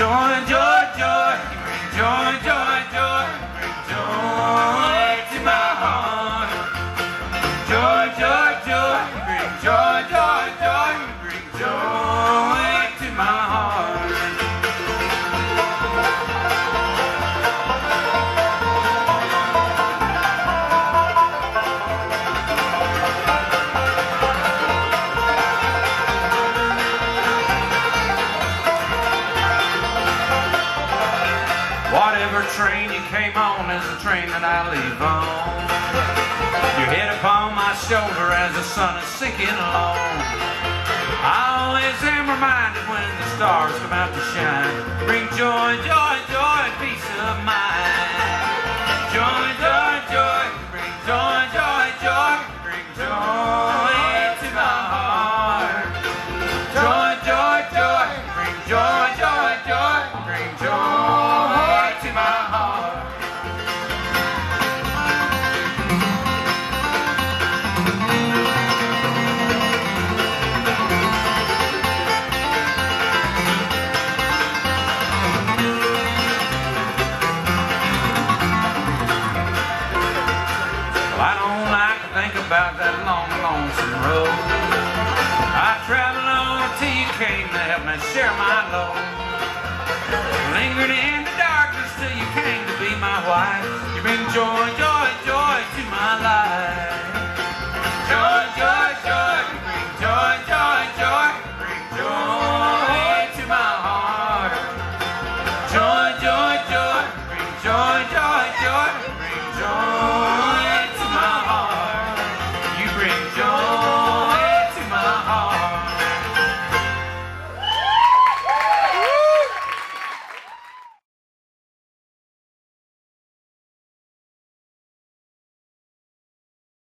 join, join. Whatever train you came on is the train that I leave on. Your head upon my shoulder as the sun is sinking along. I always am reminded when the stars come out to shine. Bring joy, joy, joy, peace of mind. About that long, lonesome road. I traveled on till you came to help me share my load. Lingered why you bring joy, joy, joy to my life. Joy, joy, joy, you bring joy, joy, joy, joy to my heart. Joy, joy, joy, bring joy, joy, joy.